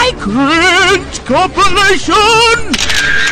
I cringe compilation!